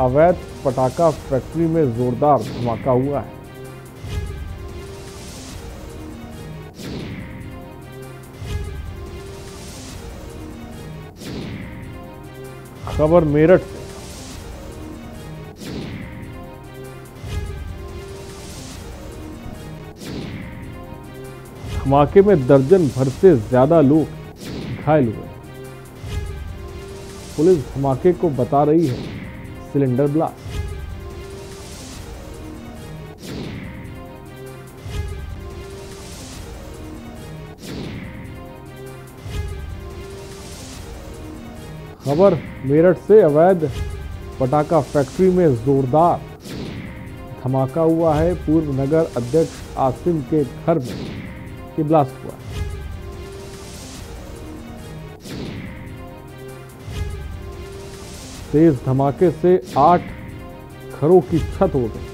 अवैध पटाखा फैक्ट्री में जोरदार धमाका हुआ है। खबर मेरठ से। धमाके में दर्जन भर से ज़्यादा लोग घायल हुए। पुलिस धमाके को बता रही है। सिलेंडर ब्लास्ट खबर, मेरठ से अवैध, पटाखा फैक्ट्री में जोरदार। धमाका हुआ है पूर्व नगर अध्यक्ष आसिम के घर में। ब्लास्ट हुआ है। तेज धमाके से आठ घरों की छत हो गई।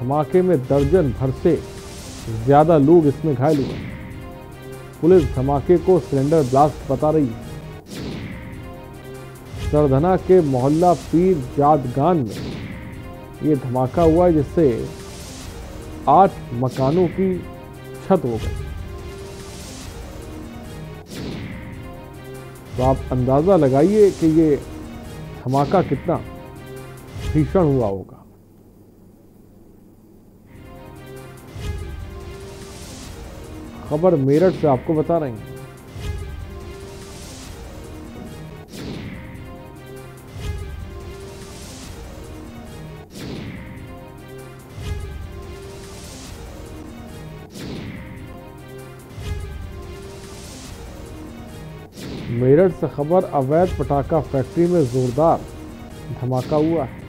धमाके में दर्जन भर से ज़्यादा लोग इसमें घायल हुए। पुलिस धमाके को सिलेंडर ब्लास्ट बता रही है। सरधना के मोहल्ला पीर जादगान में ये धमाका हुआ जिससे आठ मकानों की छत हो गई। तो आप अंदाज़ा लगाइए कि ये धमाका कितना भीषण हुआ होगा। खबर मेरठ से आपको बता रहे हैं। मेरठ से खबर, अवैध पटाखा फैक्ट्री में जोरदार धमाका हुआ है।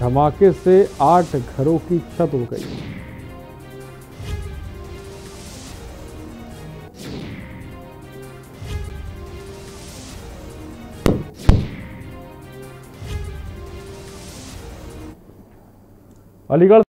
धमाके से आठ घरों की छत उड़ गई। अलीगढ़